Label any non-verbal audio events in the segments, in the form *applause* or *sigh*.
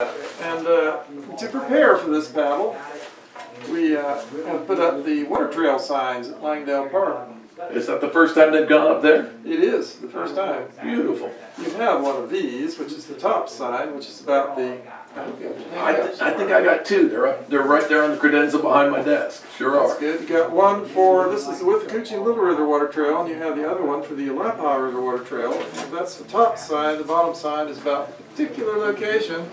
And uh, to prepare for this battle, we uh, have put up the water trail signs at Langdale Park. Is that the first time they've gone up there? It is the first time. Beautiful. You have one of these, which is the top sign, which is about the. I hope you have your I, name th- I think I got two. They're up. They're right there on the credenza behind my desk. Sure are. That's good. You got one for this is Withlacoochee Little River Water Trail, and you have the other one for the Alapaha River Water Trail. That's the top sign. The bottom sign is about a particular location.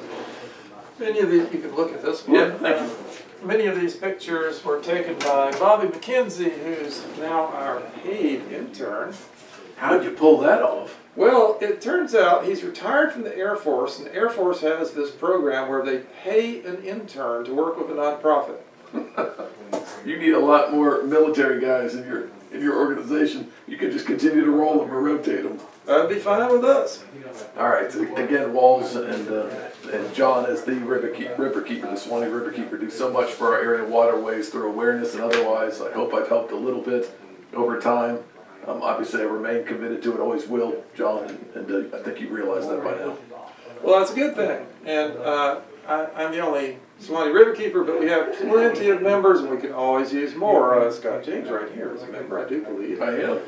Many of these, you can look at this one. Yeah, thank you. Many of these pictures were taken by Bobby McKenzie, who's now our paid intern. How did you pull that off? Well, it turns out he's retired from the Air Force, and the Air Force has this program where they pay an intern to work with a nonprofit. *laughs* You need a lot more military guys in your your organization. You can just continue to roll them or rotate them. That'd be fine with us. All right. So again, WWALS and uh, and John as the river, keep, river keeper, the Suwannee River Keeper, do so much for our area waterways through awareness and otherwise. I hope I've helped a little bit over time. Um, obviously, I remain committed to it, always will, John, and, and uh, I think you realize that by now. Well, that's a good thing. And uh, I, I'm the only Suwannee River Keeper, but we have plenty of members, and we can always use more. Uh, Scott James right here is a member, I do believe. I am.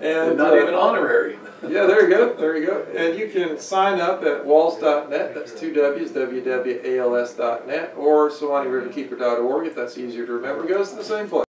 And not uh, even honorary. Yeah, there you go, there you go. And you can sign up at wwals.net, that's two W's, www.als.net, or SuwanneeRiverKeeper.org if that's easier to remember, It goes to the same place.